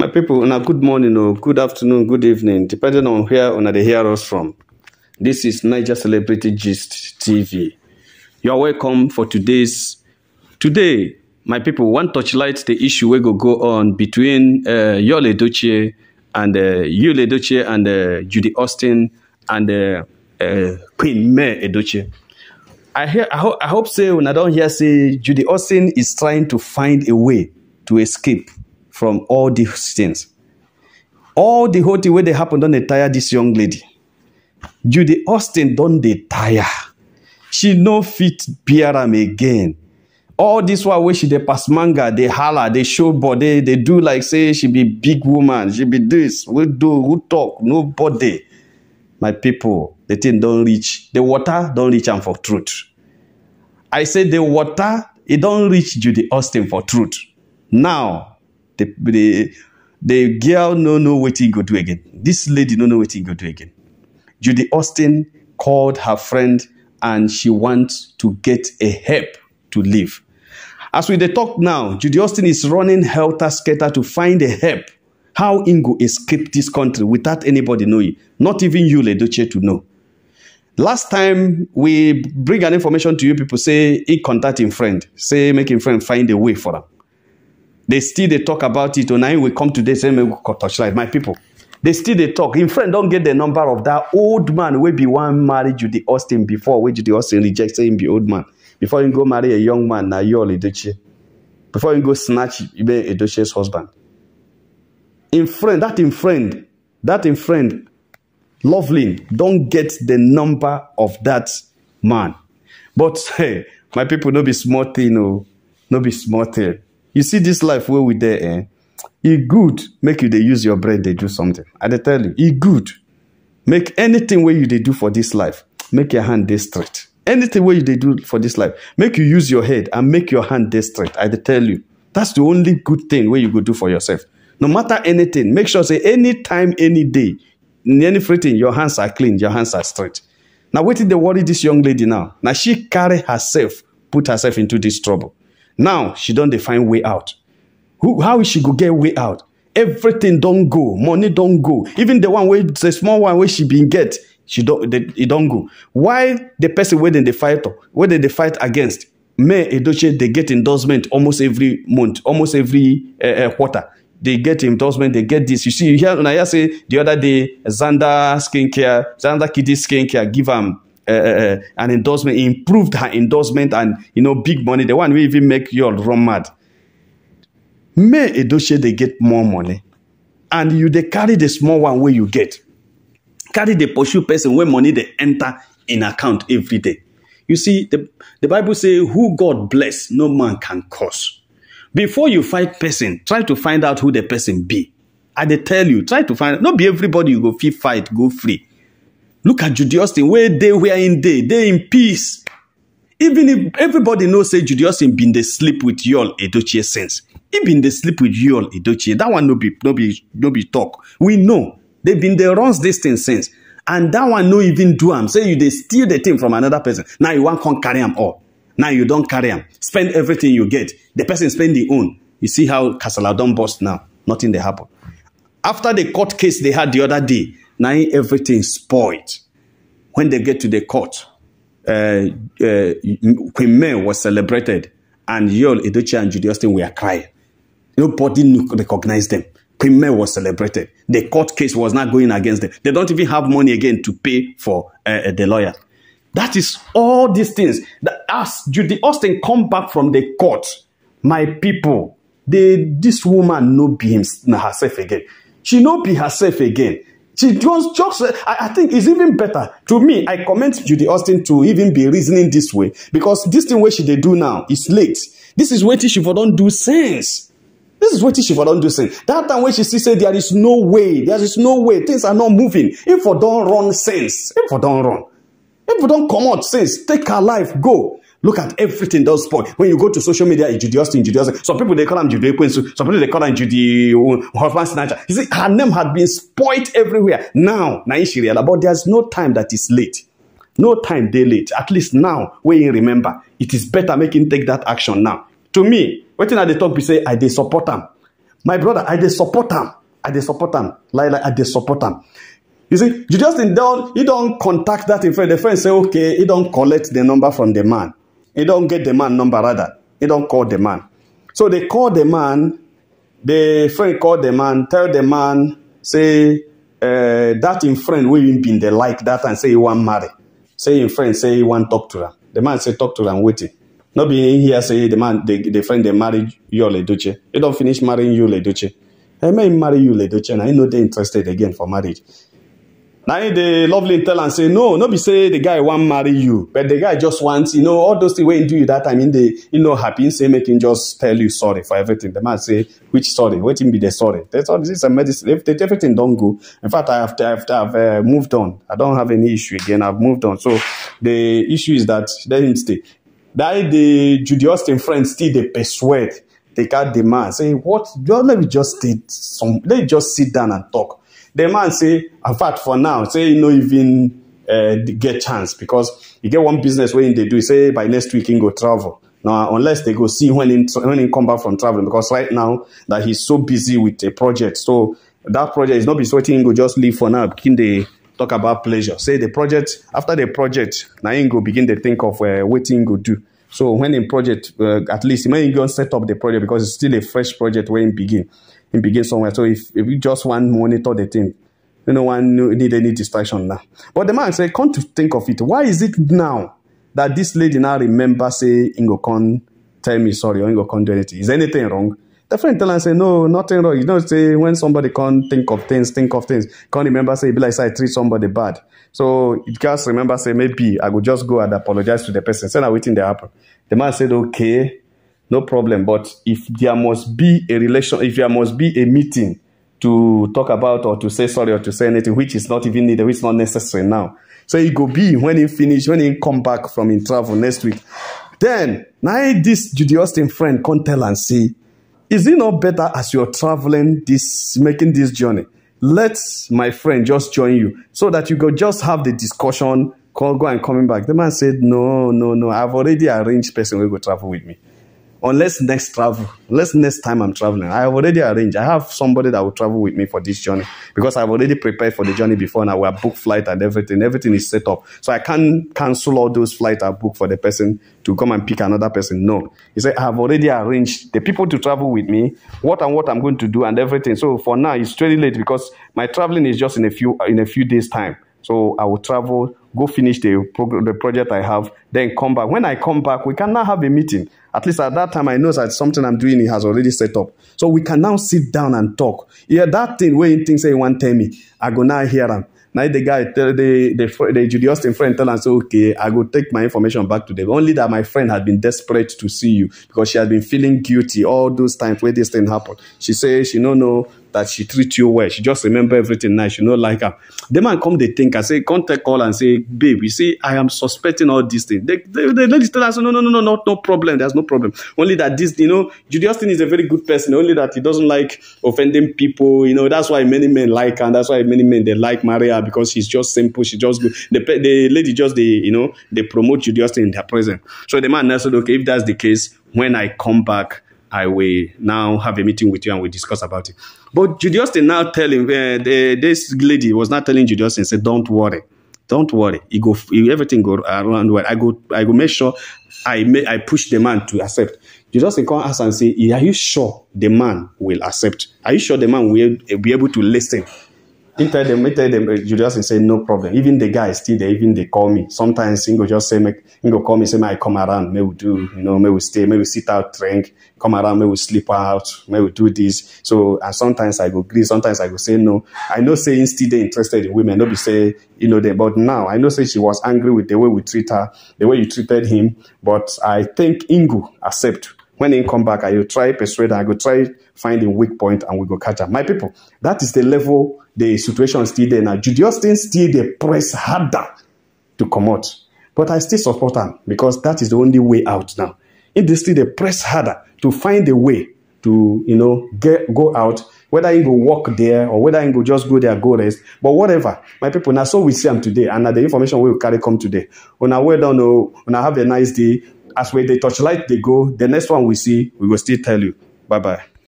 My people, now good morning or good afternoon, good evening, depending on where on they hear us from. This is Naija Celebrity Gist TV. You are welcome for today's. Today, my people, one touchlight the issue we go go on between uh, Yul Edochie and uh, Yul Edochie and uh, Judy Austin and uh, uh, Queen May Edochie. I hear, I, ho- I hope say when I don't hear say Judy Austin is trying to find a way to escape from all these things. All the whole thing where they happen don't tire this young lady. Judy Austin don't they tire. She no fit bear am again. All this while where she dey pass manga, they holler, they show body, they do like say she be big woman, she be this, we do, who talk, nobody. My people, the thing don't reach, the water don't reach am for truth. I say the water, it don't reach Judy Austin for truth. Now, the the the girl no know what he go do again. This lady no know what he go do again. Judy Austin called her friend and she wants to get a help to live. As we talk now, Judy Austin is running helter skelter to find a help. How Ingo escape this country without anybody knowing, not even you, Ledoche, to know. Last time we bring an information to you people, say he contact him friend, say him friend find a way for them. They still they talk about it. When I will come today, say go touchlight. My people, they still they talk. In friend don't get the number of that old man wey be one marry Judy Austin before, wey Judy Austin reject say him be old man. Before you go marry a young man, na Yul Edochie. Before you go snatch Ibe Edochie's husband. In friend, that in friend, that in friend, Loveline don't get the number of that man. But hey, my people, no be small thing, no, no be small thing. You see this life where we there, eh? E good make you they use your brain they do something. I dey tell you, e good. Make anything where you they do for this life, make your hand dey straight. Anything where you dey do for this life, make you use your head and make your hand dey straight. I dey tell you, that's the only good thing where you go do for yourself. No matter anything, make sure say anytime, any day, in anything, your hands are clean, your hands are straight. Now, what did they worry this young lady now? Now she carry herself, put herself into this trouble. Now she don dey find way out. Who, how she go get way out? Everything don't go, money don't go. Even the one where the small one where she been get, she don't, they, it don't go. Why the person where they fight, where they fight against, May Edoche, they get endorsement almost every month, almost every uh, quarter. They get endorsement, they get this. You see, you hear, when I say the other day, Xander Skincare, Xander Kitty Skincare, give them uh, uh, an endorsement, improved her endorsement and, you know, big money. The one we even make you all run mad. May Edochie they get more money. And you they carry the small one where you get. Carry the pursue person where money they enter in account every day. You see, the, the Bible say, who God bless, no man can curse. Before you fight person, try to find out who the person be. I they tell you, try to find not be everybody you go fight, go free. Look at Judy Austin, where they were in day, they in peace. Even if everybody knows say Judy Austin been the sleep with Yul Edochie since. He been the sleep with Yul Edochie. That one no be no be no be talk. We know. They been the runs this thing since. And that one no even do am. Say you they steal the thing from another person. Now you want come carry am all. Now you don't carry am. Spend everything you get. The person spend the own. You see how Kasala don't bust now. Nothing they happen. After the court case they had the other day, now everything spoiled. When they get to the court, uh, uh, Queen May was celebrated and Yul Edochie and Judy Austin were crying. Nobody recognized them. Queen May was celebrated. The court case was not going against them. They don't even have money again to pay for uh, the lawyer. That is all these things. That as Judy Austin come back from the court, my people, they, this woman no be him, herself again. She no be herself again. She just, just I, I think it's even better. To me, I commend Judy Austin to even be reasoning this way because this thing where she they do now is late. This is what she for don't do sense. This is what she for don't do sense. That time when she say there is no way, there is no way, things are not moving. If for don't run sense, if for don't run, if for don't come out sense, take her life, go. Look at everything does spoil. When you go to social media, it's Judy Austin. Some people they call him Judy Ekwensu. Some people they call him Judy uh, husband snatcher. You see, her name had been spoiled everywhere. Now, realized, but there's no time that is late. No time they late. At least now, when you remember, it is better making take that action now. To me, wetin i dey talk be say i dey support am my brother i dey support am i dey support like like i dey support am you see you just don't, you don't contact that him friend the friend say okay he don collect the number from the man he don get the man number rather. He don call the man. So they call the man the friend call the man tell the man say uh, that him friend wey him bin dey like that time say he wan marry. Say him friend say he wan talk to am the man say talk to am wetin no be him hear say the man the, the friend dey marry yul edochie he don finish marrying yul edochie hey, him marry yul edochie na he no dey interested again for marriage na him dey lovely tell am say no no be say the guy wan marry you but the guy just want you know all those things wey him do you that time him dey him no happy him say make him just tell you sorry for everything. The man say which sorry? Wetin be the sorry? The sorry this is a medicine if the, everything don go. In fact i have i have, I have uh, moved on. I don't have any issue again. I've moved on. So the issue is that let him stay. That the judy austin friend still dey persuade the man say what? Let me just stay some let me just sit down and talk the man say in fact for now say he no even uh, get chance because he get one business him dey do. He say by next week he go travel. Now unless they go see when he when he come back from traveling because right now that he's so busy with a project. So that project is not be wetin him go just leave for now. Begin dey talk about pleasure. Say the project after the project na him go begin dey think of uh, wetin him go do. So when him project uh, at least when him go set up the project because it's still a fresh project when him begin him begin somewhere. So if if you just wan monitor the thing you no wan need any distraction now. But the man say come to think of it why is it now that this lady now remember say come tell me sorry or come do anything? Is anything wrong? The friend tell am say no nothing wrong. You know say when somebody come think of things think of things. Come remember say be like say i treat somebody bad. So you just remember say maybe i go just go and apologize to the person. Say na wetin dey happen. The man said okay no problem but if there must be a relation if there must be a meeting to talk about or to say sorry or to say anything which is not even needed which is not necessary now. So e go be when he finish when he come back from him travel next week. Then na this judy austin friend come tell and say is it not better as you're traveling this making this journey? Let my friend just join you so that you go just have the discussion call go and coming back. The man said no no no. I've already arranged person wey go travel with me unless next travel unless next time i'm traveling i have already arranged. I have somebody that will travel with me for this journey because i've already prepared for the journey before. Now we're booked flight and everything. Everything is set up. So i can't cancel all those flights i booked for the person to come and pick another person. No. He said i have already arranged the people to travel with me what and what i'm going to do and everything. So for now it's really late because my traveling is just in a few in a few days time so i will travel go finish the, the project I have, then come back. When I come back, we can now have a meeting. At least at that time, I know that something I'm doing has already set up. So we can now sit down and talk. Yeah, that thing where you think say you want tell me, I go now hear him. Now the guy tell the the the Judy Austin friend tell and say, okay, I go take my information back to them. Only that my friend had been desperate to see you because she had been feeling guilty all those times where this thing happened. She say she no know that she treat you well. She just remember everything nice. She no like her. The man come they think I say contact call and say, babe, you see, I am suspecting all these things. They, they, the lady tell us, no, no, no, no, no, no problem. There's no problem. Only that this, you know, Judy Austin is a very good person. Only that he doesn't like offending people. You know, that's why many men like her. And that's why many men they like Maria because she's just simple. She just. The, the lady just they, you know, they promote Judy Austin in their presence. So the man now said, okay, if that's the case, when I come back, I will now have a meeting with you and we discuss about it. But Austin now telling uh, the, this lady was not telling Judy Austin, said, "Don't worry, don't worry. He go, he, everything go around well. I go, I go make sure I may, I push the man to accept." Austin come ask and say, "Are you sure the man will accept? Are you sure the man will be able to listen?" He tell them, he tell them, uh, Julius and say, no problem. Even the guy still there, even they call me. Sometimes he go just say, make, he go call me, say, may I come around, may we do, you know, may we stay, may we sit out, drink, come around, may we sleep out, may we do this. So, and sometimes I go agree, sometimes I go say no. I know say still they interested in women, not be say, you know, they, but now I know say she was angry with the way we treat her, the way you treated him, but I think Ingu accept when he come back, I will try persuade, I go try find a weak point and we go catch up. My people, that is the level the situation still there now. Judy Austin still the press harder to come out. But I still support him because that is the only way out now. If they press harder to find a way to, you know, get go out, whether he go walk there or whether he go just go there, go rest. But whatever, my people, now so we see him today and now the information we will carry come today. When I well done, oh, when I have a nice day, as we the touchlight they go, the next one we see, we will still tell you. Bye bye.